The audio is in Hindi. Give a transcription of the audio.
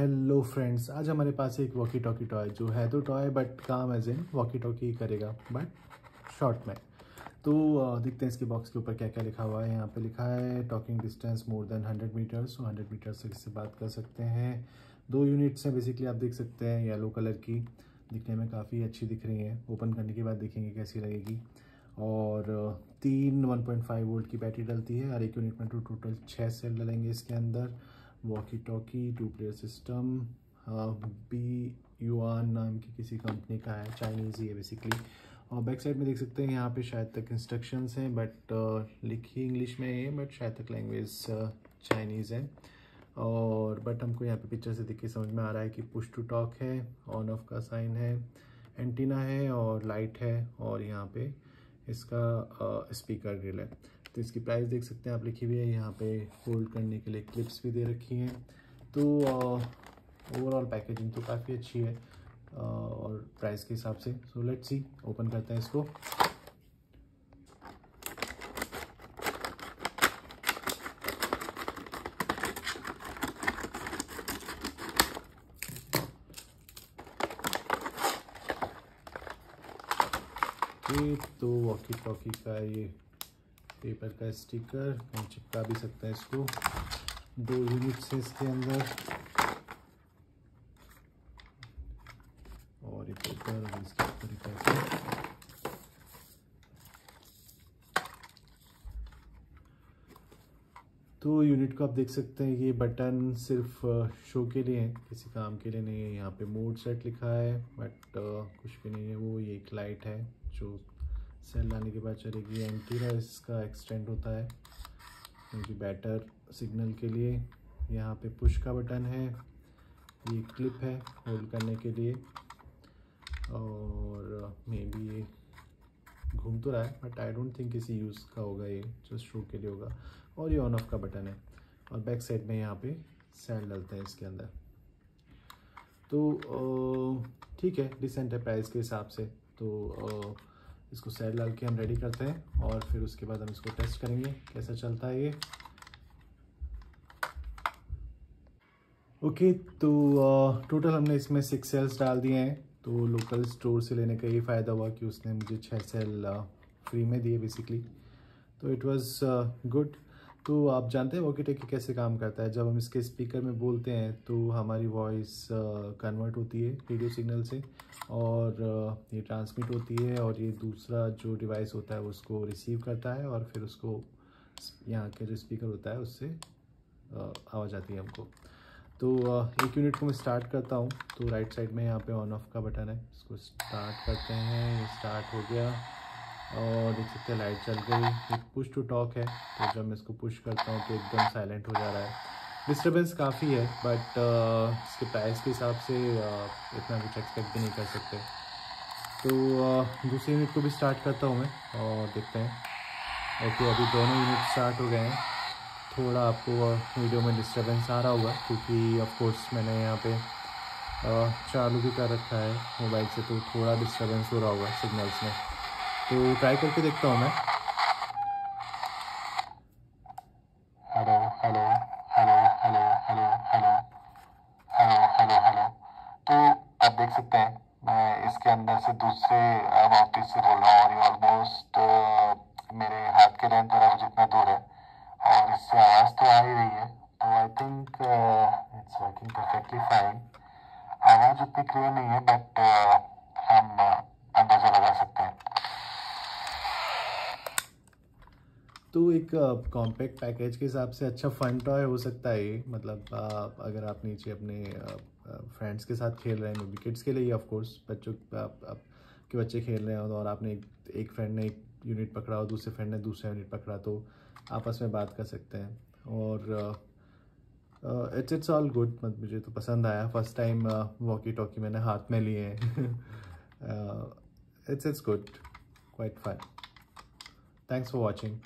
हेलो फ्रेंड्स आज हमारे पास एक वॉकी टॉकी टॉय जो है तो टॉय बट काम एज इन वॉकी टॉकी करेगा बट शॉर्ट में। तो देखते हैं इसके बॉक्स के ऊपर क्या क्या लिखा हुआ है। यहाँ पे लिखा है talking distance more than hundred metres so hundred metres तक इससे बात कर सकते हैं। दो यूनिट्स हैं बेसिकली आप देख सकते हैं येलो कलर की। दिखने में काफ़ी अच्छी दिख रही हैं। ओपन करने के बाद देखेंगे कैसी लगेगी। और तीन 1.5 वोल्ट की बैटरी डलती है। हर एक यूनिट में टोटल छः सेल डलेंगे इसके अंदर। Walkie talkie two player system B युआन नाम की किसी कंपनी का है चाइनीज़ ही है बेसिकली और बैक साइड में देख सकते हैं यहाँ पे शायद तक इंस्ट्रक्शंस हैं बट uh, लिखी इंग्लिश में है बट शायद तक लैंग्वेज चाइनीज़ है। और बट हमको यहाँ पे पिक्चर से देख के समझ में आ रहा है कि पुश टू टॉक है ऑन ऑफ़ का साइन है एंटीना है और लाइट है और यहाँ पे इसका स्पीकर ग्रिल है। तो इसकी प्राइस देख सकते हैं आप लिखी हुई है। यहाँ पे होल्ड करने के लिए क्लिप्स भी दे रखी हैं। तो ओवरऑल पैकेजिंग तो काफ़ी अच्छी है आ, और प्राइस के हिसाब से। सो लेट्स सी ओपन करते हैं इसको। तो वॉकी टॉकी का ये पेपर का स्टिकर हम चिपका भी सकते हैं इसको। दो यूनिट्स हैं इसके अंदर। और ये पेपर और इसके ऊपर तो यूनिट को आप देख सकते हैं, ये बटन सिर्फ़ शो के लिए है, किसी काम के लिए नहीं है। यहाँ पे मोड सेट लिखा है बट कुछ भी नहीं है, वो ये एक लाइट है। जो सेल लाने के बाद चलेगी एंटीरा इसका एक्सटेंड होता है। क्योंकि बैटर सिग्नल के लिए यहाँ पे पुश का बटन है, ये क्लिप है होल्ड करने के लिए। और मे बी ये घूम तो रहा है बट आई डोंट थिंक किसी यूज़ का होगा ये जस्ट शो के लिए होगा। और ये ऑन ऑफ़ का बटन है। और बैक साइड में यहाँ पे सेल डलते हैं इसके अंदर। तो ठीक है डिसेंट है प्राइस के हिसाब से। तो इसको साइड डाल के हम रेडी करते हैं और फिर उसके बाद हम इसको टेस्ट करेंगे, कैसा चलता है ये। ओके तो टोटल हमने इसमें सिक्स सेल्स डाल दिए हैं। तो लोकल स्टोर से लेने का ये फ़ायदा हुआ कि उसने मुझे छः सेल फ्री में दिए बेसिकली तो इट वाज गुड तो आप जानते हैं वॉकी टेकी कैसे काम करता है। जब हम इसके स्पीकर में बोलते हैं तो हमारी वॉइस कन्वर्ट होती है रेडियो सिग्नल से और ये ट्रांसमिट होती है और ये दूसरा जो डिवाइस होता है, उसको रिसीव करता है और फिर उसको यहाँ के जो स्पीकर होता है, उससे आवाज़ आती है हमको। तो एक यूनिट को मैं स्टार्ट करता हूँ। तो राइट साइड में यहाँ पे ऑन ऑफ़ का बटन है। इसको स्टार्ट करते हैं। स्टार्ट हो गया। और देख सकते हैं लाइट चल गई। एक पुश टू टॉक है तो जब मैं इसको पुश करता हूँ तो एकदम साइलेंट हो जा रहा है। डिस्टर्बेंस काफ़ी है बट uh, इसके प्राइस के हिसाब से uh, इतना कुछ एक्सपेक्ट भी नहीं कर सकते। तो दूसरे यूनिट को भी स्टार्ट करता हूँ मैं और देखते हैं। ओके अभी दोनों यूनिट स्टार्ट हो गए हैं। थोड़ा आपको वीडियो में डिस्टर्बेंस आ रहा होगा क्योंकि ऑफ़ कोर्स मैंने यहाँ पे चालू भी कर रखा है मोबाइल से तो थोड़ा डिस्टर्बेंस हो रहा होगा सिग्नल्स में। तो ट्राई करके देखता हूँ मैं। Hello hello hello hello hello hello hello hello hello तो आप देख सकते हैं, मैं इसके अंदर से दूसरे माउथपीस से बोल रहा हूँ और ये ऑलमोस्ट मेरे हाथ के लेंथ बराबर जितना दूर है। और इससे आवाज़ तो आ ही रही है तो I think it's working perfectly fine आवाज़ उतनी क्लियर नहीं है बट हम अंदाज़ा लगा सकते हैं तो एक कॉम्पैक्ट पैकेज के हिसाब से अच्छा फन टॉय हो सकता है मतलब uh, अगर आप नीचे अपने फ्रेंड्स के साथ खेल रहे हैं मे किड्स के लिए ऑफ़ कोर्स बच्चों के बच्चे खेल रहे हैं और आपने एक, एक फ्रेंड ने एक यूनिट पकड़ा और दूसरे फ्रेंड ने दूसरा यूनिट पकड़ा तो आपस में बात कर सकते हैं। और इट्स इट्स ऑल गुड मतलब मुझे तो पसंद आया। फ़र्स्ट टाइम वॉकी टॉकी मैंने हाथ में लिए हैं। It's it's good quite fun thanks for watching